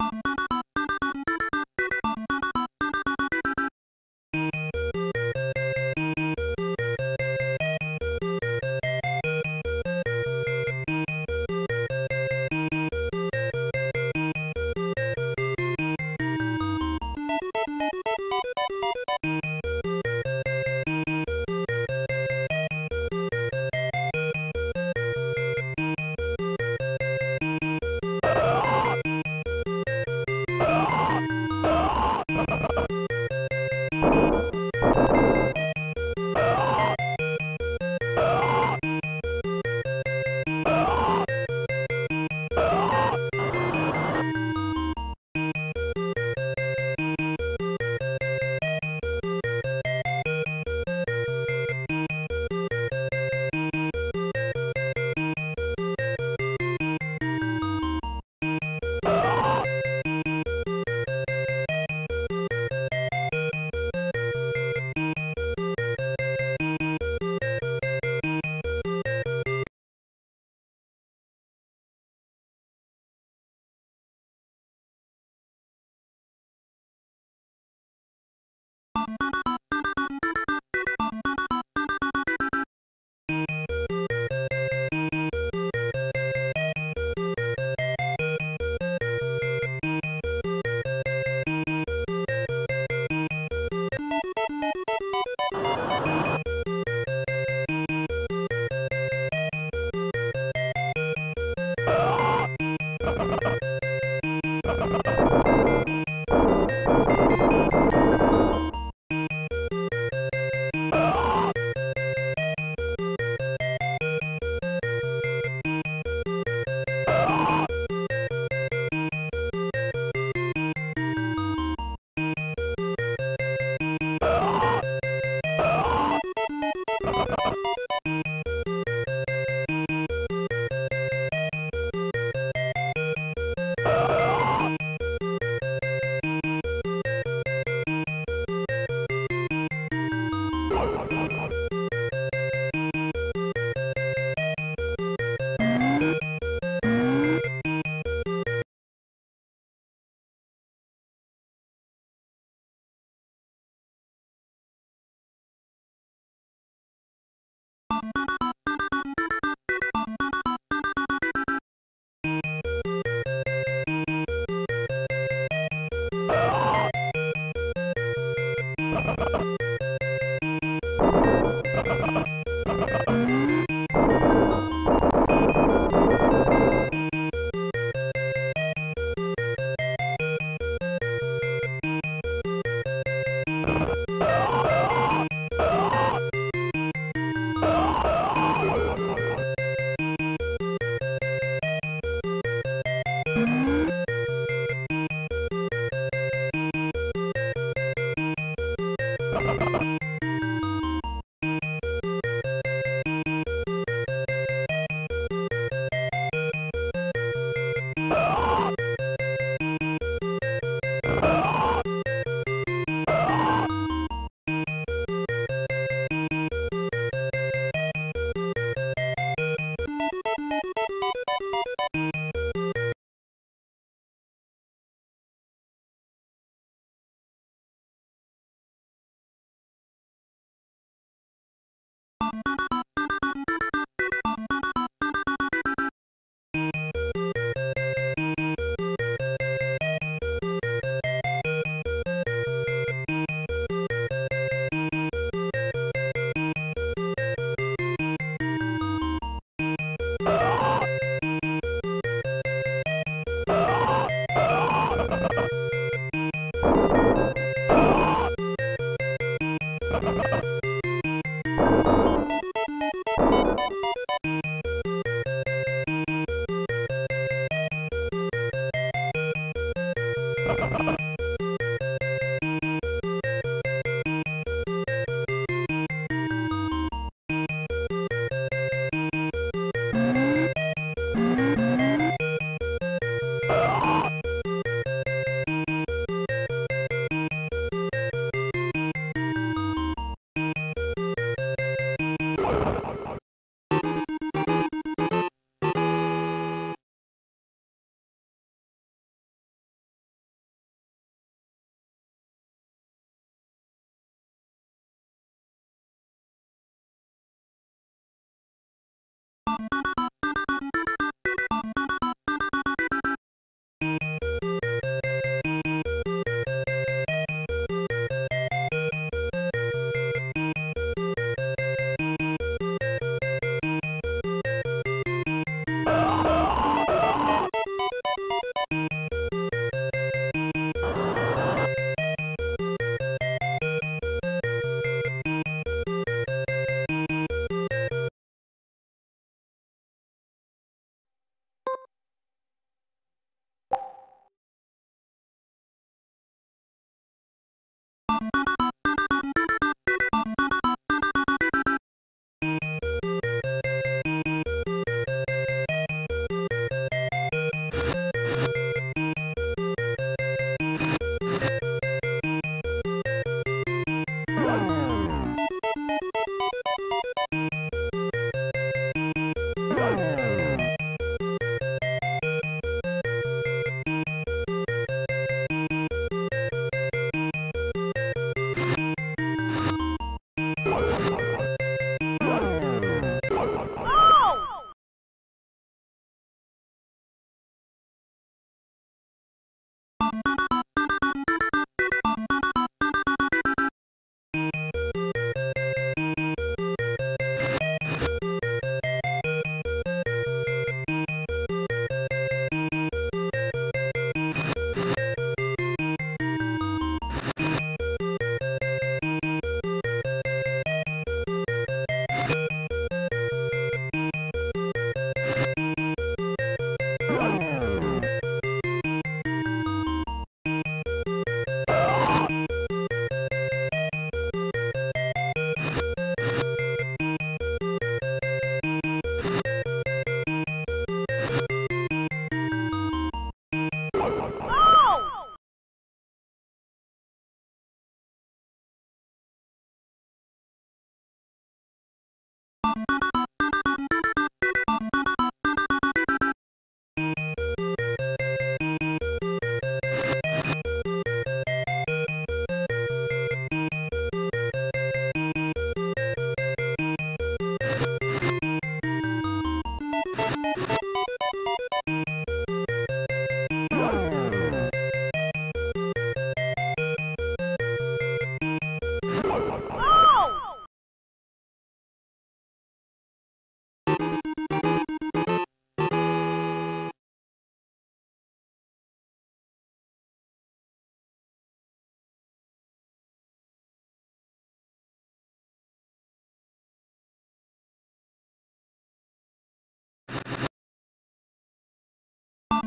you Ha ha ha! ん?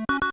you